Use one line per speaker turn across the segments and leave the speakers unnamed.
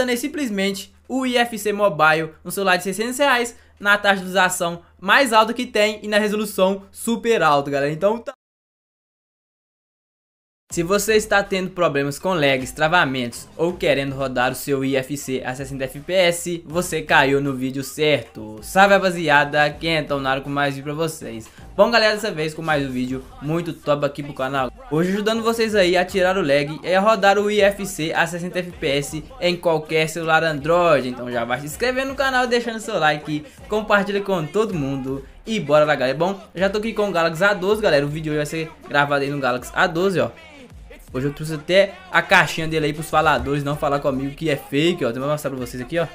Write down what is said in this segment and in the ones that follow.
rodando aí simplesmente o IFC Mobile no celular de 600 reais na taxa de utilização mais alta que tem e na resolução super alta, galera. Então tá se você está tendo problemas com lags, travamentos ou querendo rodar o seu IFC a 60 FPS, você caiu no vídeo certo. Salve rapaziada, aqui é Naro com mais vídeo pra vocês. Bom galera, dessa vez com mais um vídeo muito top aqui pro canal. Hoje ajudando vocês aí a tirar o lag e a rodar o IFC a 60 FPS em qualquer celular Android. Então já vai se inscrevendo no canal, deixando seu like, compartilha com todo mundo e bora lá galera. Bom, já tô aqui com o Galaxy A12 galera, o vídeo vai ser gravado aí no Galaxy A12 ó. Hoje eu trouxe até a caixinha dele aí pros faladores não falar comigo que é fake, ó. Vou mostrar pra vocês aqui, ó.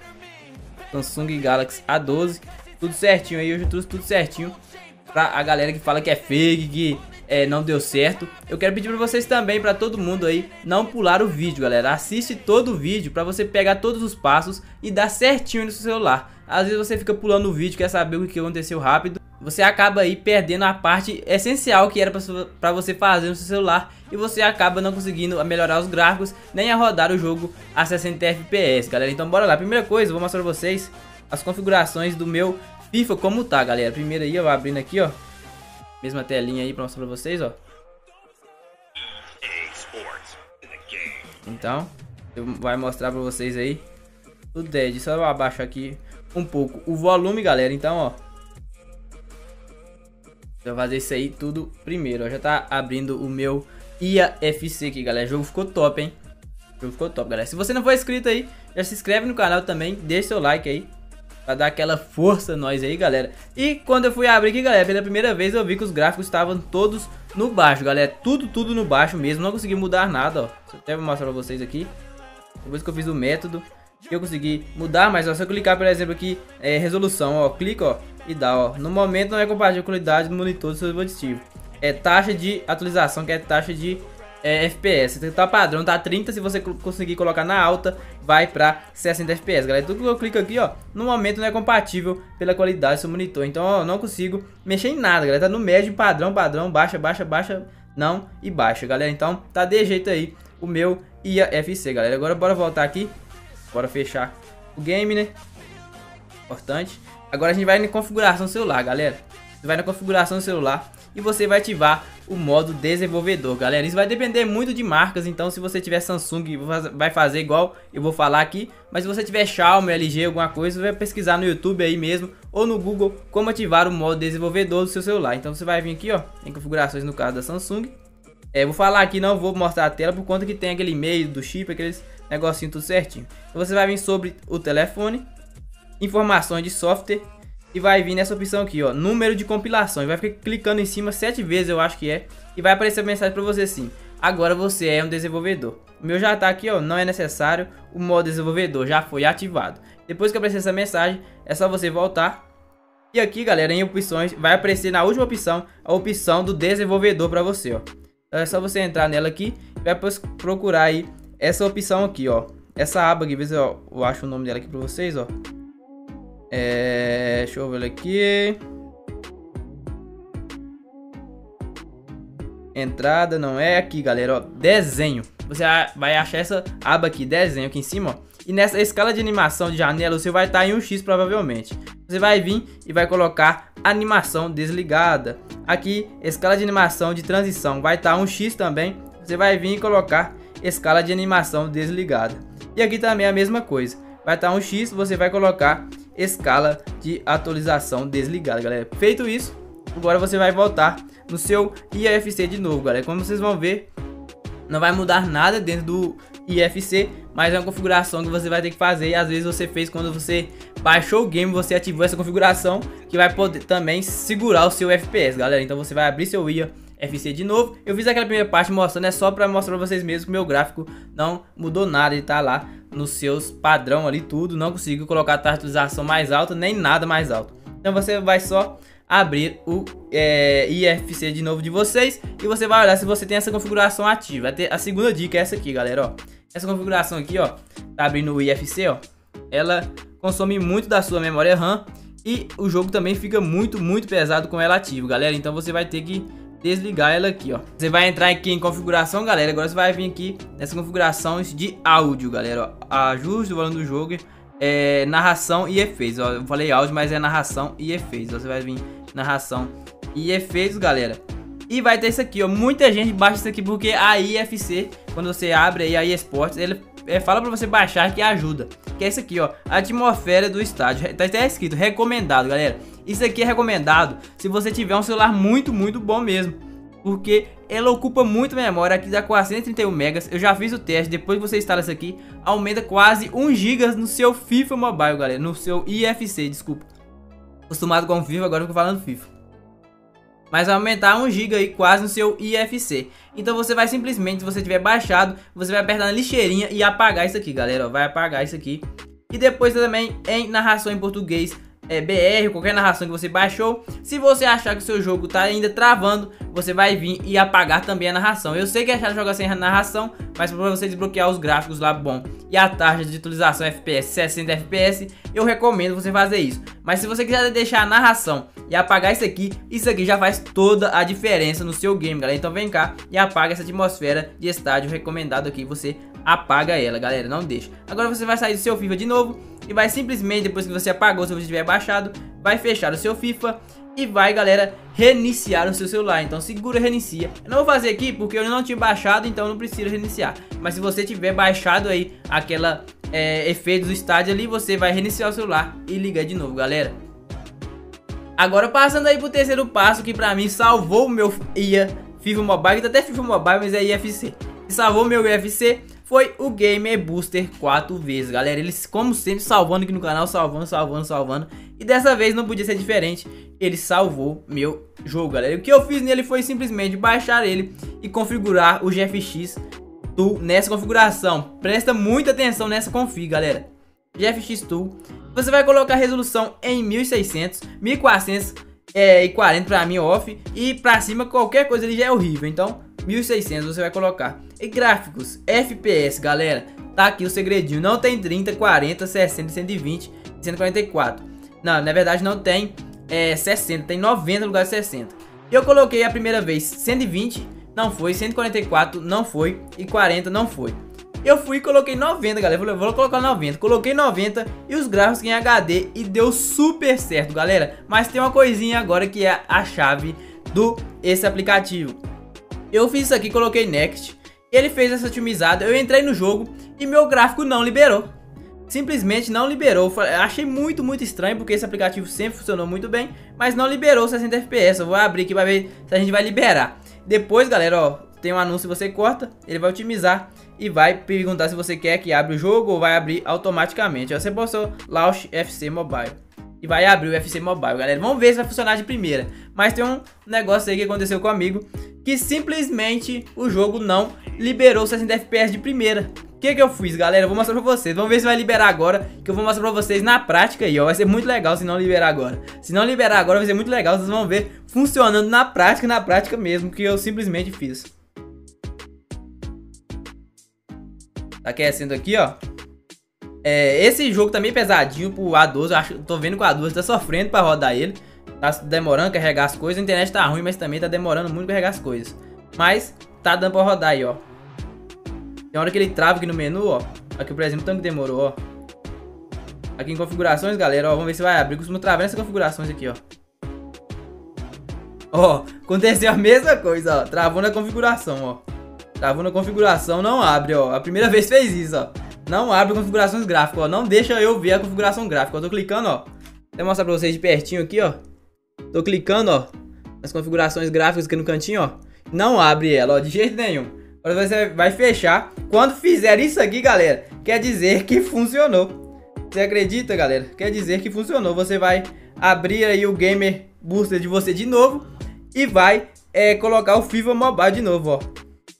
Samsung Galaxy A12. Tudo certinho aí, hoje eu trouxe tudo certinho. Pra a galera que fala que é fake, que é, não deu certo. Eu quero pedir pra vocês também, pra todo mundo aí, não pular o vídeo, galera. Assiste todo o vídeo pra você pegar todos os passos e dar certinho no seu celular. Às vezes você fica pulando o vídeo, quer saber o que aconteceu rápido você acaba aí perdendo a parte essencial que era para você fazer no seu celular e você acaba não conseguindo melhorar os gráficos nem a rodar o jogo a 60 FPS, galera. Então bora lá. Primeira coisa, vou mostrar pra vocês as configurações do meu FIFA como tá, galera. Primeiro aí, eu abrindo aqui, ó. Mesma telinha aí pra mostrar pra vocês, ó. Então, eu vai mostrar pra vocês aí o dead. Só eu abaixo aqui um pouco o volume, galera. Então, ó. Eu vou fazer isso aí tudo primeiro. Ó, já tá abrindo o meu IAFC aqui, galera. O jogo ficou top, hein? O jogo ficou top, galera. Se você não for inscrito aí, já se inscreve no canal também. Deixa seu like aí. Pra dar aquela força nós aí, galera. E quando eu fui abrir aqui, galera, pela primeira vez eu vi que os gráficos estavam todos no baixo, galera. Tudo, tudo no baixo mesmo. Não consegui mudar nada, ó. Eu até vou mostrar pra vocês aqui. Depois que eu fiz o método, eu consegui mudar. Mas ó, se eu clicar, por exemplo, aqui, é resolução, ó. Clica, ó e dá, ó. No momento não é compatível com a qualidade do monitor do seu dispositivo. É taxa de atualização, que é taxa de é, FPS. Então, tá padrão, tá 30, se você conseguir colocar na alta, vai pra 60 FPS, galera. Tudo que eu clico aqui, ó, no momento não é compatível pela qualidade do seu monitor. Então, ó, não consigo mexer em nada, galera. Tá no médio, padrão, padrão, baixa, baixa, baixa, não e baixa, galera. Então, tá de jeito aí o meu IAFC, galera. Agora, bora voltar aqui. Bora fechar o game, né? Importante. Agora a gente vai na configuração do celular, galera. Você vai na configuração do celular e você vai ativar o modo desenvolvedor, galera. Isso vai depender muito de marcas, então se você tiver Samsung, vai fazer igual eu vou falar aqui. Mas se você tiver Xiaomi, LG, alguma coisa, vai pesquisar no YouTube aí mesmo ou no Google como ativar o modo desenvolvedor do seu celular. Então você vai vir aqui, ó, em configurações no caso da Samsung. É, vou falar aqui, não vou mostrar a tela por conta que tem aquele e-mail do chip, aqueles negocinho tudo certinho. Então você vai vir sobre o telefone informações de software e vai vir nessa opção aqui, ó, número de compilação. E vai ficar clicando em cima sete vezes, eu acho que é, e vai aparecer a mensagem para você assim: agora você é um desenvolvedor. O meu já tá aqui, ó, não é necessário, o modo desenvolvedor já foi ativado. Depois que aparecer essa mensagem, é só você voltar. E aqui, galera, em opções, vai aparecer na última opção, a opção do desenvolvedor para você, ó. Então é só você entrar nela aqui e vai procurar aí essa opção aqui, ó. Essa aba aqui, vê se eu, eu acho o nome dela aqui para vocês, ó. É, deixa eu ver aqui. Entrada não é aqui, galera, ó, desenho. Você vai achar essa aba aqui, desenho aqui em cima, ó. E nessa escala de animação de janela, você vai estar em um X provavelmente. Você vai vir e vai colocar animação desligada. Aqui, escala de animação de transição, vai estar um X também. Você vai vir e colocar escala de animação desligada. E aqui também é a mesma coisa. Vai estar um X, você vai colocar escala de atualização desligada, galera. Feito isso, agora você vai voltar no seu IFC de novo, galera. Como vocês vão ver, não vai mudar nada dentro do IFC, mas é uma configuração que você vai ter que fazer e às vezes você fez quando você baixou o game, você ativou essa configuração que vai poder também segurar o seu FPS, galera. Então você vai abrir seu IA FC de novo. Eu fiz aquela primeira parte mostrando, é só para mostrar pra vocês mesmo que meu gráfico não mudou nada, ele tá lá nos seus padrão ali tudo, não consigo colocar a taxa mais alta, nem nada mais alto. Então você vai só abrir o é, IFC de novo de vocês e você vai olhar se você tem essa configuração ativa. A segunda dica é essa aqui, galera, ó. Essa configuração aqui, ó, tá abrindo o IFC, ó. Ela consome muito da sua memória RAM e o jogo também fica muito, muito pesado com ela ativa, galera. Então você vai ter que desligar ela aqui, ó. Você vai entrar aqui em configuração, galera. Agora você vai vir aqui nessa configuração de áudio, galera. Ó. Ajuste o volume do jogo, é, narração e efeitos. Ó. Eu falei áudio, mas é narração e efeitos. Ó. Você vai vir narração e efeitos, galera. E vai ter isso aqui, ó. Muita gente baixa isso aqui porque a IFC, quando você abre aí a eSports, ele é, fala pra você baixar que ajuda. Que é isso aqui, ó. Atmosfera do estádio. Tá até escrito, recomendado, galera. Isso aqui é recomendado se você tiver um celular muito, muito bom mesmo. Porque ela ocupa muito memória, aqui dá 431 megas. Eu já fiz o teste, depois que você instala isso aqui, aumenta quase 1 GB no seu FIFA Mobile, galera. No seu IFC, desculpa. Acostumado com FIFA, agora eu tô falando FIFA mas vai aumentar 1 GB aí quase no seu IFC. Então você vai simplesmente, se você tiver baixado, você vai apertar na lixeirinha e apagar isso aqui, galera, ó, vai apagar isso aqui. E depois também em narração em português, é, BR, qualquer narração que você baixou. Se você achar que o seu jogo está ainda travando, você vai vir e apagar também a narração. Eu sei que é chato jogar sem narração, mas para você desbloquear os gráficos lá bom e a taxa de utilização FPS 60 FPS, eu recomendo você fazer isso. Mas se você quiser deixar a narração e apagar isso aqui, isso aqui já faz toda a diferença no seu game, galera. Então vem cá e apaga essa atmosfera de estádio recomendado aqui, você apaga ela, galera, não deixa. Agora você vai sair do seu FIFA de novo e vai simplesmente, depois que você apagou, se você tiver baixado, vai fechar o seu FIFA e vai, galera, reiniciar o seu celular. Então segura reinicia. Eu não vou fazer aqui porque eu não tinha baixado, então não preciso reiniciar. Mas se você tiver baixado aí aquela é, efeito do estádio ali, você vai reiniciar o celular e ligar de novo, galera. Agora passando aí pro terceiro passo que pra mim salvou o meu IA FIFA Mobile, tá até FIFA Mobile, mas é IFC. Salvou meu IFC foi o Gamer Booster 4 vezes, galera. Eles, como sempre, salvando aqui no canal, salvando, salvando, salvando. E dessa vez não podia ser diferente, ele salvou meu jogo, galera. E o que eu fiz nele foi simplesmente baixar ele e configurar o GFX Tool nessa configuração. Presta muita atenção nessa config, galera. GFX Tool. Você vai colocar a resolução em 1600, 1400 é, e 40 para mim off e para cima qualquer coisa ali já é horrível. Então 1600 você vai colocar. E gráficos, FPS, galera, tá aqui o segredinho. Não tem 30, 40, 60, 120, 144. Não, na verdade não tem é, 60, tem 90 no lugar de 60. Eu coloquei a primeira vez 120, não foi, 144 não foi e 40 não foi. Eu fui e coloquei 90, galera. Falei, vou colocar 90. Coloquei 90 e os gráficos em HD e deu super certo, galera. Mas tem uma coisinha agora que é a chave do esse aplicativo. Eu fiz isso aqui, coloquei Next. Ele fez essa otimizada, eu entrei no jogo e meu gráfico não liberou. Simplesmente não liberou. Achei muito, muito estranho, porque esse aplicativo sempre funcionou muito bem, mas não liberou 60 FPS. Eu vou abrir aqui para ver se a gente vai liberar. Depois, galera, ó, tem um anúncio, você corta, ele vai otimizar e vai perguntar se você quer que abra o jogo ou vai abrir automaticamente. Você postou Launch FC Mobile e vai abrir o FC Mobile, galera. Vamos ver se vai funcionar de primeira. Mas tem um negócio aí que aconteceu comigo que simplesmente o jogo não liberou 60 FPS de primeira. O que que eu fiz, galera? Eu vou mostrar pra vocês. Vamos ver se vai liberar agora, que eu vou mostrar pra vocês na prática aí, ó. Vai ser muito legal se não liberar agora. Se não liberar agora, vai ser muito legal. Vocês vão ver funcionando na prática, na prática mesmo, que eu simplesmente fiz. Tá aquecendo aqui, ó. É, esse jogo tá pesadinho pro A12. Eu acho, tô vendo que o A12 tá sofrendo pra rodar ele. Tá demorando carregar as coisas. A internet tá ruim, mas também tá demorando muito carregar as coisas. Mas tá dando pra rodar aí, ó. Tem hora que ele trava aqui no menu, ó. Aqui, por exemplo, tanto que demorou, ó. Aqui em configurações, galera, ó. Vamos ver se vai abrir. Costumo travar nessas configurações aqui, ó. Ó, aconteceu a mesma coisa, ó. Travou na configuração, ó. Travou na configuração, não abre, ó. A primeira vez fez isso, ó. Não abre configurações gráficas, ó. Não deixa eu ver a configuração gráfica. Eu tô clicando, ó. Vou mostrar pra vocês de pertinho aqui, ó. Tô clicando, ó, nas configurações gráficas aqui no cantinho, ó. Não abre ela, ó, de jeito nenhum. Agora você vai fechar. Quando fizer isso aqui, galera, quer dizer que funcionou. Você acredita, galera? Quer dizer que funcionou. Você vai abrir aí o Gamer Booster de você de novo e vai é, colocar o FIFA Mobile de novo, ó.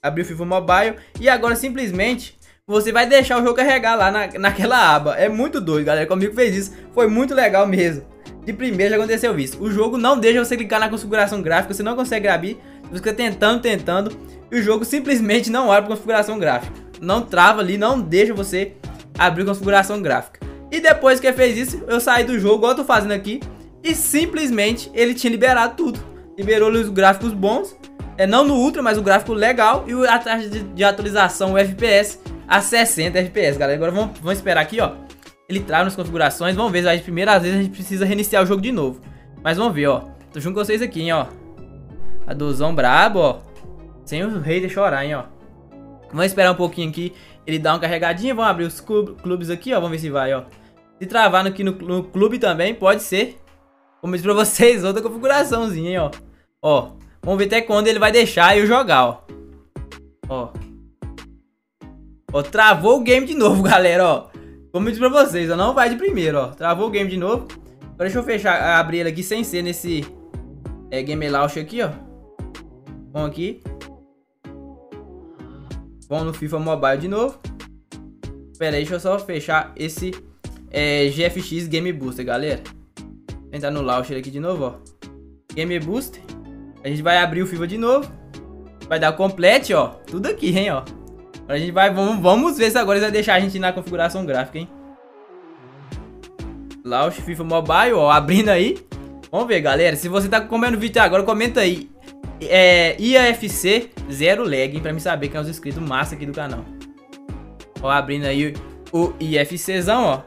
Abrir o FIFA Mobile e agora simplesmente você vai deixar o jogo carregar lá na, naquela aba. É muito doido, galera. Comigo fez isso. Foi muito legal mesmo. De primeiro já aconteceu isso. O jogo não deixa você clicar na configuração gráfica, você não consegue abrir, você fica tentando, tentando, e o jogo simplesmente não abre configuração gráfica. Não trava ali, não deixa você abrir configuração gráfica. E depois que fez isso, eu saí do jogo, igual eu tô fazendo aqui, e simplesmente ele tinha liberado tudo. Liberou os gráficos bons é não no Ultra, mas o gráfico legal e a taxa de, de atualização, o FPS, a 60 FPS, galera. Agora vamos, vamos esperar aqui, ó. Ele trava nas configurações, vamos ver, se a primeira às vezes a gente precisa reiniciar o jogo de novo. Mas vamos ver, ó. Tô junto com vocês aqui, hein, ó. A dozão brabo, ó. Sem o rei chorar, hein, ó. Vamos esperar um pouquinho aqui. Ele dá uma carregadinha. Vamos abrir os clubes aqui, ó. Vamos ver se vai, ó. Se travar aqui no, no clube também, pode ser. Como eu disse pra vocês, outra configuraçãozinha, hein, ó. Ó. Vamos ver até quando ele vai deixar eu jogar, ó. Ó. Ó, travou o game de novo, galera, ó. Como eu disse pra vocês, ó. Não vai de primeiro, ó. Travou o game de novo. Agora deixa eu fechar, abrir ele aqui sem ser nesse é, Game Launch aqui, ó. Vamos aqui. Vamos no FIFA Mobile de novo. Pera aí, deixa eu só fechar esse é, GFX Game Booster, galera. Entrar no launcher aqui de novo, ó. Game Booster. A gente vai abrir o FIFA de novo. Vai dar complete, ó. Tudo aqui, hein, ó. A gente vai, vamos, vamos ver se agora ele vai deixar a gente na configuração gráfica, hein. Launch FIFA Mobile, ó, abrindo aí. Vamos ver, galera. Se você tá comendo o vídeo agora, comenta aí. É, IAFC zero lag, pra me saber quem é os inscritos massa aqui do canal. Ó, abrindo aí o IFCzão, ó.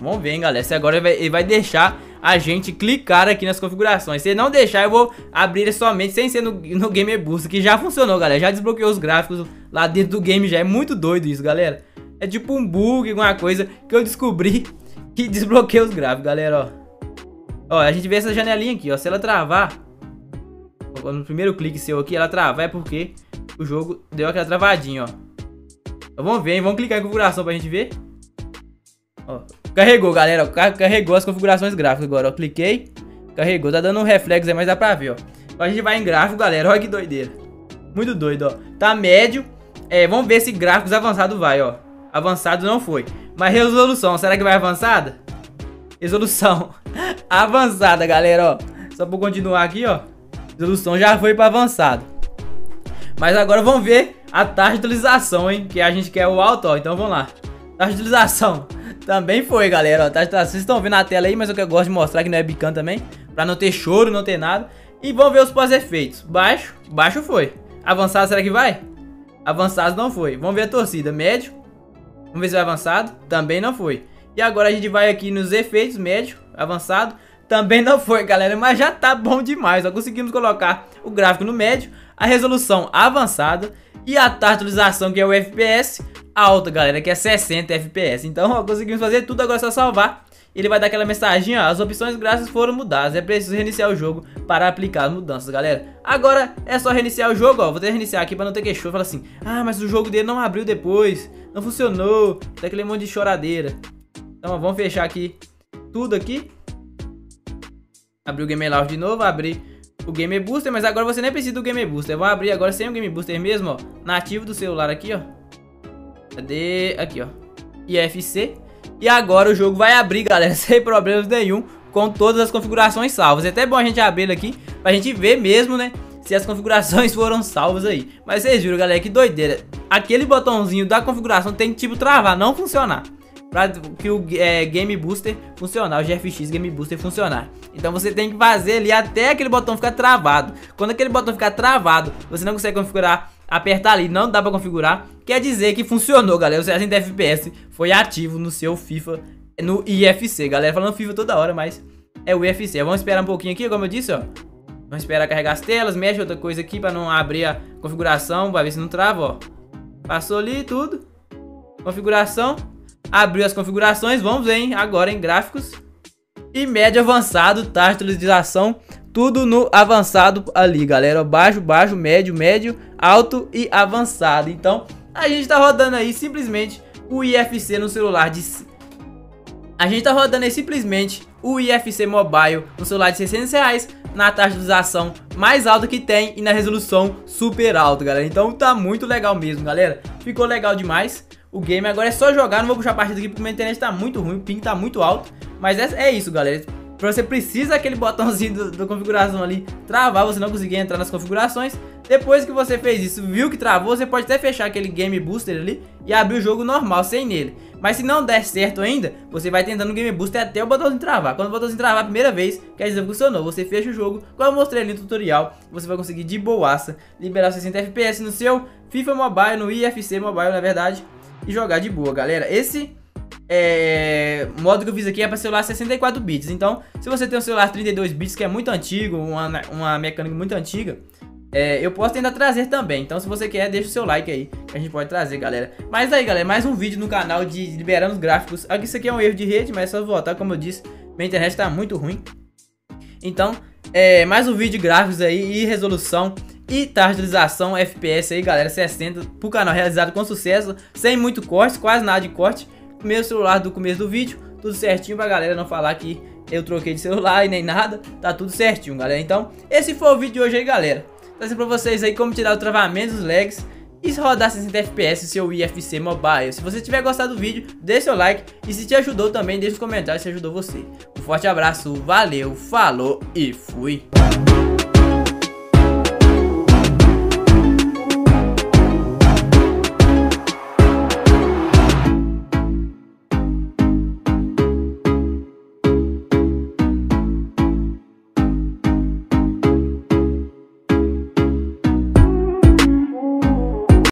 Vamos ver, hein, galera. Se agora ele vai, ele vai deixar a gente clicar aqui nas configurações. Se não deixar, eu vou abrir somente sem ser no, no Game Boost, que já funcionou, galera. Já desbloqueou os gráficos lá dentro do game, já é muito doido isso, galera. É tipo um bug, alguma coisa que eu descobri que desbloqueia os gráficos, galera, ó. Ó, a gente vê essa janelinha aqui, ó. Se ela travar, no primeiro clique seu aqui, ela travar é porque o jogo deu aquela travadinha, ó. Então, vamos ver, hein? Vamos clicar em configuração pra gente ver. Ó, carregou, galera. Carregou as configurações gráficas agora, ó. Cliquei, carregou. Tá dando um reflexo aí, mas dá pra ver, ó. Então a gente vai em gráfico, galera. Olha que doideira. Muito doido, ó. Tá médio. É, vamos ver se gráficos avançado vai, ó. Avançado não foi. Mas resolução, será que vai avançada? Resolução avançada, galera, ó. Só pra continuar aqui, ó. Resolução já foi pra avançado. Mas agora vamos ver a taxa de utilização, hein? Que a gente quer o alto, ó. Então vamos lá. Taxa de utilização também foi, galera. Taxa de Vocês estão vendo na tela aí, mas eu gosto de mostrar que não é bicão também. Pra não ter choro, não ter nada. E vamos ver os pós-efeitos. Baixo, baixo foi. Avançado, será que vai? Avançado não foi. Vamos ver a torcida. Médio. Vamos ver se vai avançado. Também não foi. E agora a gente vai aqui nos efeitos. Médio, avançado. Também não foi, galera, mas já tá bom demais. Ó. Conseguimos colocar o gráfico no médio, a resolução avançada e a atualização, que é o FPS, alta, galera, que é 60 FPS. Então, ó, conseguimos fazer tudo, agora é só salvar. Ele vai dar aquela mensagem, ó, as opções gráficas foram mudadas, é preciso reiniciar o jogo para aplicar as mudanças, galera. Agora é só reiniciar o jogo, ó, vou ter que reiniciar aqui para não ter que chorar, fala assim, ah, mas o jogo dele não abriu depois, não funcionou, tem aquele monte de choradeira. Então, ó, vamos fechar aqui tudo aqui. Abrir o Game Launch de novo, abrir o Game Booster, mas agora você nem precisa do Game Booster. Eu vou abrir agora sem o Game Booster mesmo, ó, nativo do celular aqui, ó. Cadê? Aqui, ó. IFC. E agora o jogo vai abrir, galera, sem problemas nenhum, com todas as configurações salvas. É até bom a gente abrir ele aqui, pra gente ver mesmo, né, se as configurações foram salvas aí. Mas vocês viram, galera, que doideira. Aquele botãozinho da configuração tem que, tipo, travar, não funcionar para que o é, Game Booster funcionar, o GFX Game Booster funcionar. Então você tem que fazer ali até aquele botão ficar travado. Quando aquele botão ficar travado, você não consegue configurar, apertar ali, não dá para configurar. Quer dizer que funcionou, galera. O 60 FPS foi ativo no seu FIFA, no IFC. Galera, falando FIFA toda hora, mas é o IFC. Vamos esperar um pouquinho aqui, como eu disse, ó. Vamos esperar carregar as telas, mexe outra coisa aqui para não abrir a configuração, para ver se não trava, ó. Passou ali tudo. Configuração. Abriu as configurações, vamos ver, hein? Agora em gráficos. E médio avançado, de utilização, tudo no avançado ali, galera. Baixo, baixo, médio, médio, alto e avançado. Então, a gente tá rodando aí simplesmente o IFC no celular de... A gente tá rodando aí simplesmente o IFC Mobile no celular de 600 reais na taxa de utilização mais alta que tem e na resolução super alta, galera. Então tá muito legal mesmo, galera. Ficou legal demais o game. Agora é só jogar, não vou puxar a partida aqui porque minha internet tá muito ruim, o ping tá muito alto. Mas é, é isso, galera. Você precisa daquele botãozinho do, do configuração ali travar, você não conseguir entrar nas configurações. Depois que você fez isso, viu que travou, você pode até fechar aquele Game Booster ali e abrir o jogo normal, sem nele. Mas se não der certo ainda, você vai tentando o Game Booster até o botãozinho travar. Quando o botãozinho travar a primeira vez, quer dizer que funcionou. Você fecha o jogo, como eu mostrei ali no tutorial, você vai conseguir de boaça liberar 60 FPS no seu FIFA Mobile, no IFC Mobile, na verdade, e jogar de boa, galera. Esse é, modo que eu fiz aqui é para celular 64 bits. Então, se você tem um celular 32 bits que é muito antigo, uma, uma mecânica muito antiga, é, eu posso tentar trazer também. Então, se você quer, deixa o seu like aí, que a gente pode trazer, galera. Mas aí, galera, mais um vídeo no canal de liberando os gráficos. Aqui, isso aqui é um erro de rede, mas é só voltar, como eu disse, minha internet tá muito ruim. Então, é, mais um vídeo de gráficos aí e resolução e atualização FPS aí, galera, 60 pro canal realizado com sucesso, sem muito corte, quase nada de corte meu celular do começo do vídeo, tudo certinho pra galera não falar que eu troquei de celular e nem nada, tá tudo certinho, galera. Então, esse foi o vídeo de hoje aí, galera. Trazendo pra vocês aí como tirar o travamento dos lags e rodar 60 FPS seu IFC Mobile. Se você tiver gostado do vídeo, deixe seu like e se te ajudou também, deixe nos comentários se ajudou você. Um forte abraço, valeu, falou e fui!